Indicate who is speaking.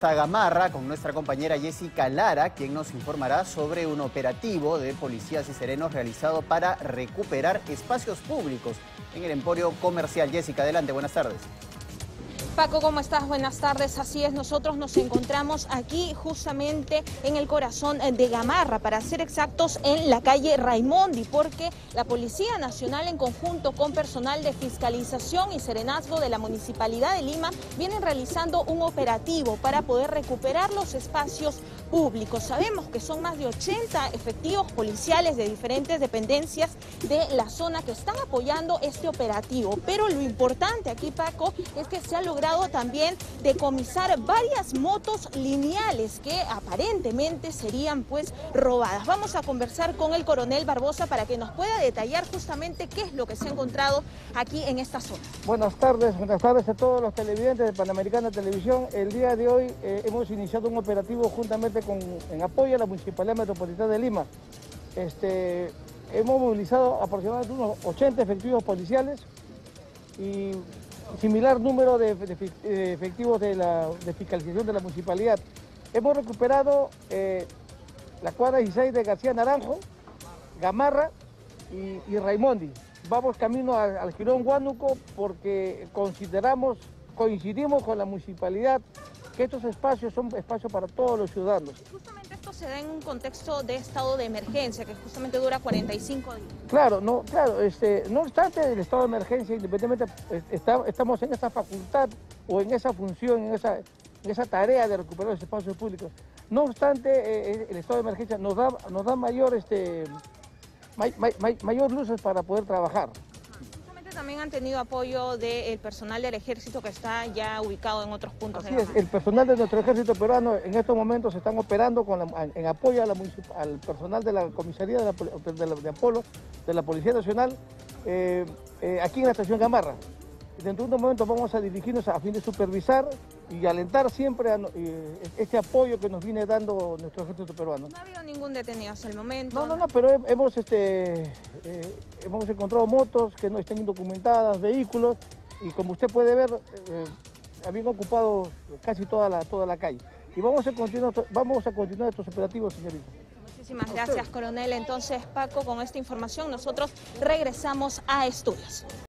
Speaker 1: Gamarra con nuestra compañera Jessica Lara, quien nos informará sobre un operativo de policías y serenos realizado para recuperar espacios públicos en el emporio comercial. Jessica, adelante, buenas tardes.
Speaker 2: Paco, ¿cómo estás? Buenas tardes. Así es, nosotros nos encontramos aquí justamente en el corazón de Gamarra, para ser exactos, en la calle Raimondi, porque la Policía Nacional en conjunto con personal de fiscalización y serenazgo de la Municipalidad de Lima vienen realizando un operativo para poder recuperar los espacios públicos. Sabemos que son más de 80 efectivos policiales de diferentes dependencias de la zona que están apoyando este operativo, pero lo importante aquí, Paco, es que se ha logrado también decomisar varias motos lineales que aparentemente serían pues robadas. Vamos a conversar con el coronel Barbosa para que nos pueda detallar justamente qué es lo que se ha encontrado aquí en esta zona.
Speaker 3: Buenas tardes, buenas tardes a todos los televidentes de Panamericana Televisión. El día de hoy eh, hemos iniciado un operativo juntamente con, en apoyo a la Municipalidad Metropolitana de Lima. Este, hemos movilizado aproximadamente unos 80 efectivos policiales y similar número de, efectivos de, la, fiscalización de la municipalidad. Hemos recuperado eh, la cuadra 16 de García Naranjo, Gamarra y, Raimondi. Vamos camino al Girón Huánuco porque consideramos, coincidimos con la municipalidad que estos espacios son espacios para todos los ciudadanos
Speaker 2: se da en un contexto de estado de emergencia, que justamente dura 45 días.
Speaker 3: Claro, no, claro, este, no obstante el estado de emergencia, independientemente, estamos en esa facultad o en esa función, en esa, esa tarea de recuperar los espacios públicos. No obstante, eh, eh, el estado de emergencia nos da, nos da mayor, este, mayor luces para poder trabajar
Speaker 2: también han tenido apoyo del personal del ejército que está ya ubicado en otros puntos.
Speaker 3: Así es, el personal de nuestro ejército peruano en estos momentos están operando con en apoyo al personal de la comisaría de, la, de, Apolo, de la Policía Nacional, eh, eh, aquí en la estación Gamarra. Dentro de unos momentos vamos a dirigirnos a fin de supervisar y alentar siempre eh, este apoyo que nos viene dando nuestro ejército peruano.
Speaker 2: No ha habido ningún detenido hasta el momento.
Speaker 3: No, no, no, pero hemos, este, eh, hemos encontrado motos que no están indocumentadas, vehículos, y como usted puede ver, eh, habían ocupado casi toda la, toda la calle. Y vamos a continuar, vamos a continuar estos operativos, señorita.
Speaker 2: Muchísimas gracias, coronel. Entonces, Paco, con esta información nosotros regresamos a estudios.